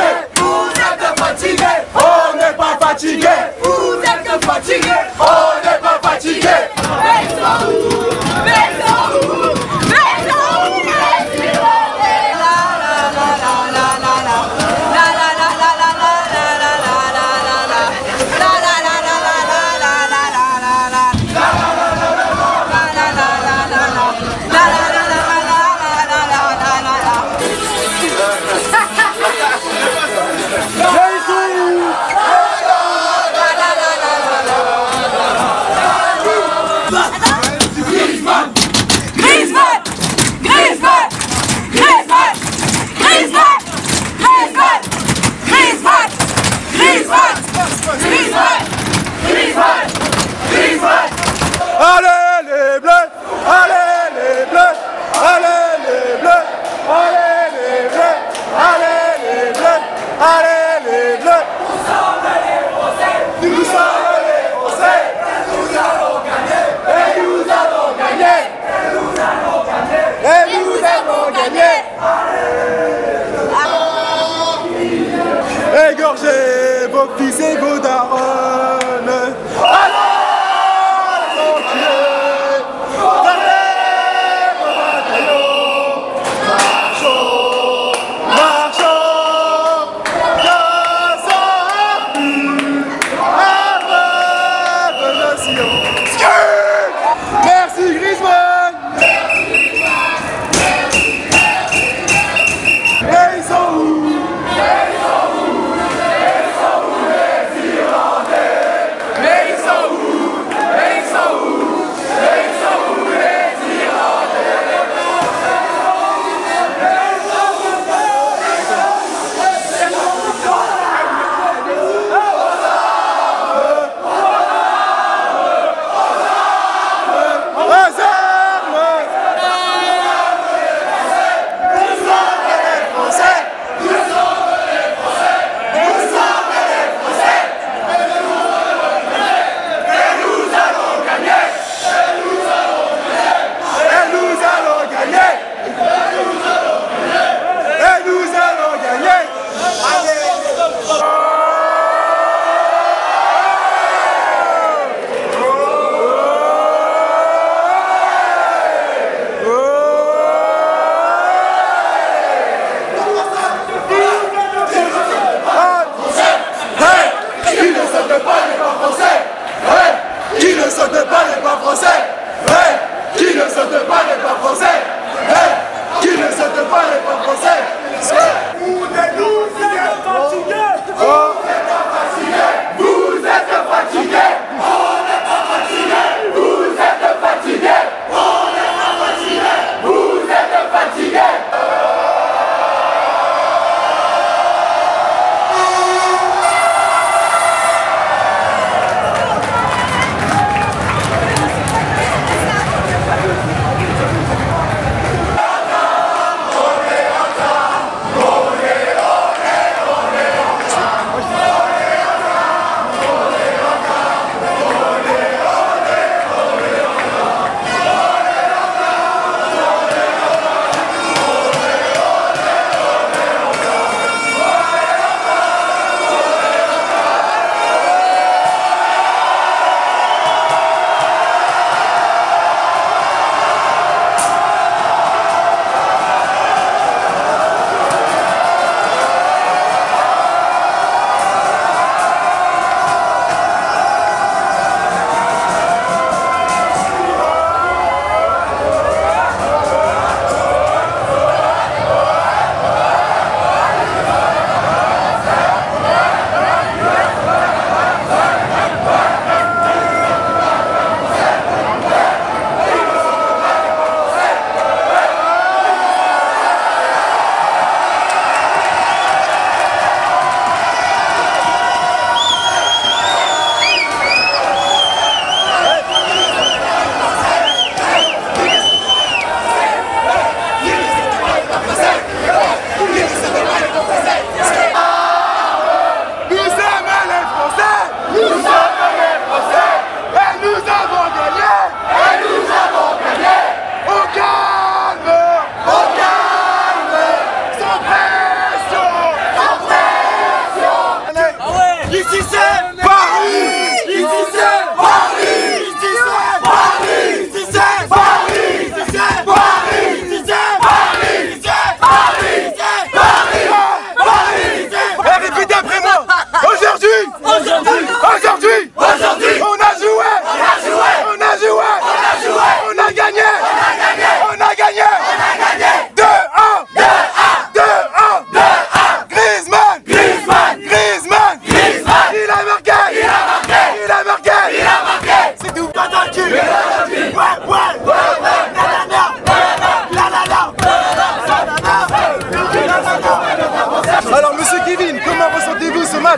Yeah.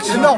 真闹